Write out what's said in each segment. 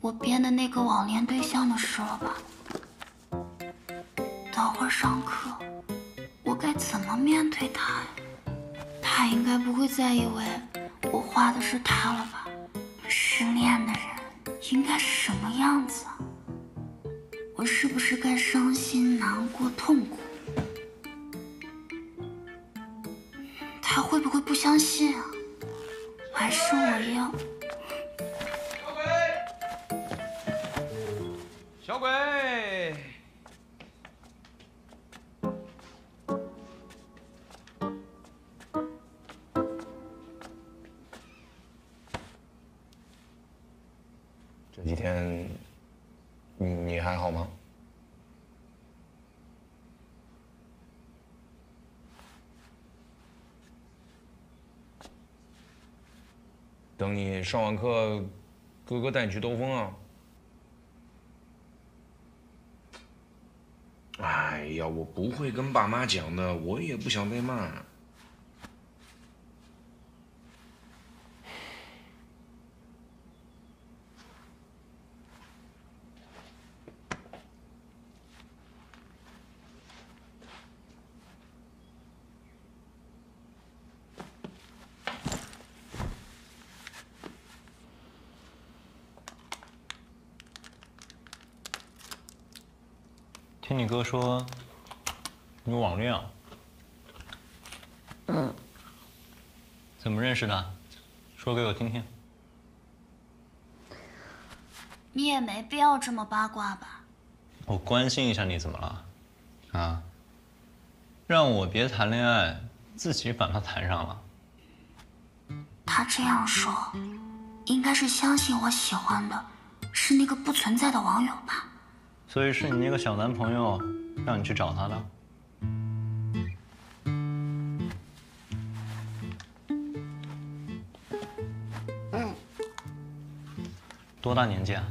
我编的那个网恋对象的事了吧？等会上课，我该怎么面对他呀？他应该不会再以为我画的是他了吧？失恋的人应该是什么样子？我是不是该伤心、难过、痛苦？他会不会不相信啊？还是我要？小鬼，这几天你你还好吗？等你上完课，哥哥带你去兜风啊。哎呀，我不会跟爸妈讲的，我也不想被骂。听你哥说，你网恋啊？嗯。怎么认识的？说给我听听。你也没必要这么八卦吧？我关心一下你怎么了？啊？让我别谈恋爱，自己把他谈上了。他这样说，应该是相信我喜欢的是那个不存在的网友吧？所以是你那个小男朋友让你去找他的？多大年纪啊？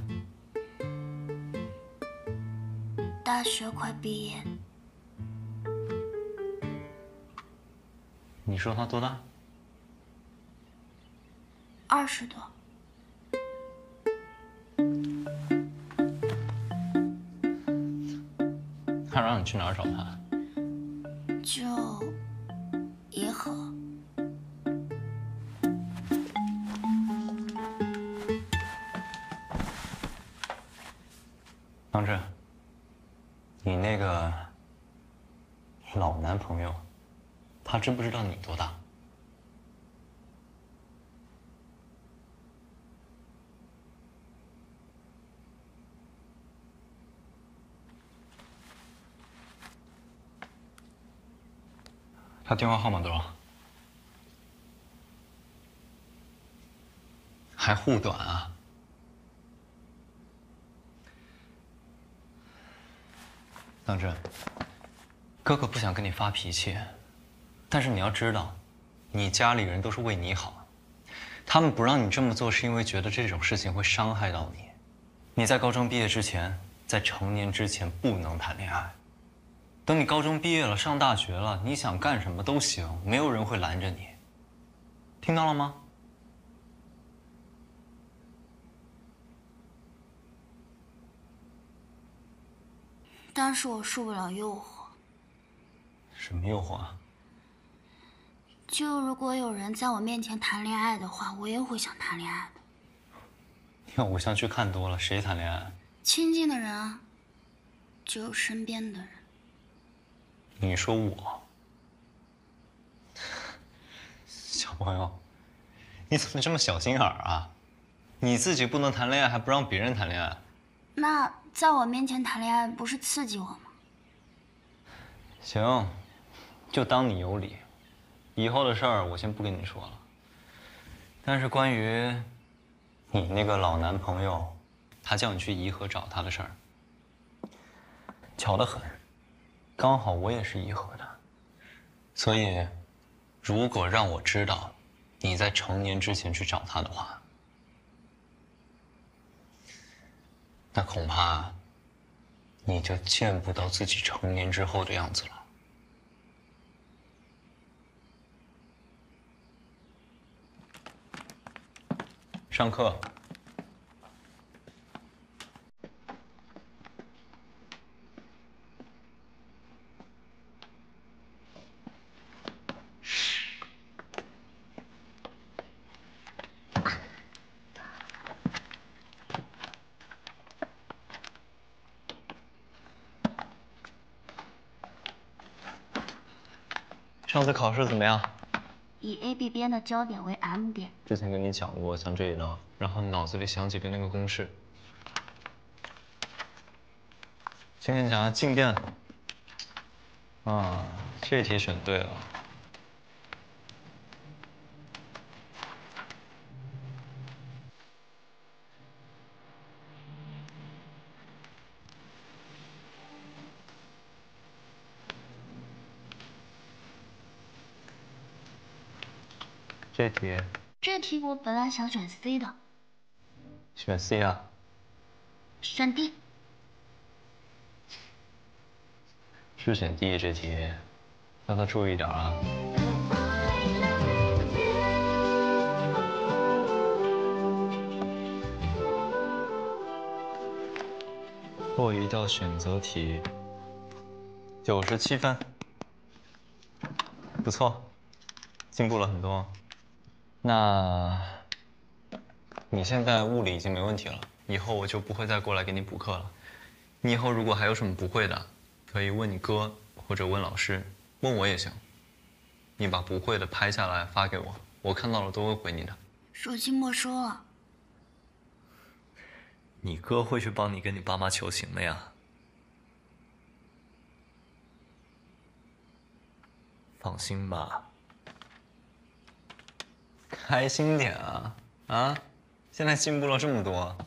大学快毕业。你说他多大？二十多。他让你去哪儿找他？就方志，你那个老男朋友，他知不知道你多大？他电话号码多少？还护短啊？当真，哥哥不想跟你发脾气，但是你要知道，你家里人都是为你好，他们不让你这么做，是因为觉得这种事情会伤害到你。你在高中毕业之前，在成年之前不能谈恋爱。等你高中毕业了，上大学了，你想干什么都行，没有人会拦着你。听到了吗？但是我受不了诱惑。什么诱惑啊？就如果有人在我面前谈恋爱的话，我也会想谈恋爱的。你偶像剧看多了，谁谈恋爱？亲近的人啊，只有身边的人。你说我，小朋友，你怎么这么小心眼儿啊？你自己不能谈恋爱，还不让别人谈恋爱？那在我面前谈恋爱，不是刺激我吗？行，就当你有理。以后的事儿我先不跟你说了。但是关于你那个老男朋友，他叫你去颐和找他的事儿，巧得很。刚好我也是颐和的，所以，如果让我知道你在成年之前去找他的话，那恐怕你就见不到自己成年之后的样子了。上课。上次考试怎么样？以 AB 边的交点为 M 点。之前跟你讲过，像这一道，然后脑子里想几遍那个公式。先跟你讲下静电。啊，这题选对了。这题这题我本来想选 C 的，选 C 啊？选 D。是选 D 这题，让他注意点啊。做一道选择题，九十七分，不错，进步了很多。那，你现在物理已经没问题了，以后我就不会再过来给你补课了。你以后如果还有什么不会的，可以问你哥或者问老师，问我也行。你把不会的拍下来发给我，我看到了都会回你的。手机没收了。你哥会去帮你跟你爸妈求情的呀。放心吧，开心点啊啊！现在进步了这么多，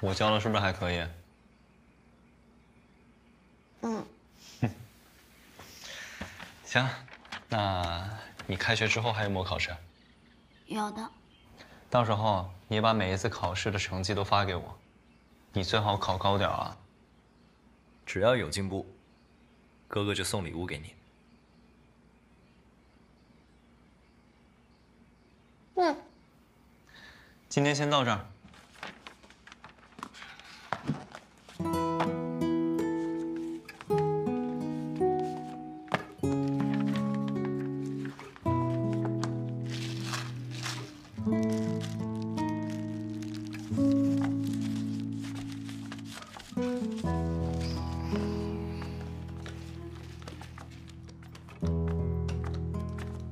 我教的是不是还可以？嗯。行，那你开学之后还有没有考试？有的。到时候你把每一次考试的成绩都发给我，你最好考高点啊。只要有进步，哥哥就送礼物给你。嗯。今天先到这儿。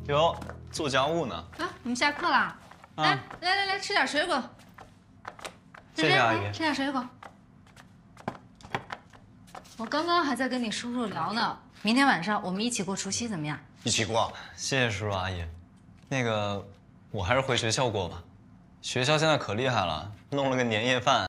哟，做家务呢？啊，你们下课了？来来来来，吃点水果。谢谢阿姨。吃点水果。我刚刚还在跟你叔叔聊呢，明天晚上我们一起过除夕怎么样？一起过。谢谢叔叔阿姨。那个，我还是回学校过吧。学校现在可厉害了，弄了个年夜饭，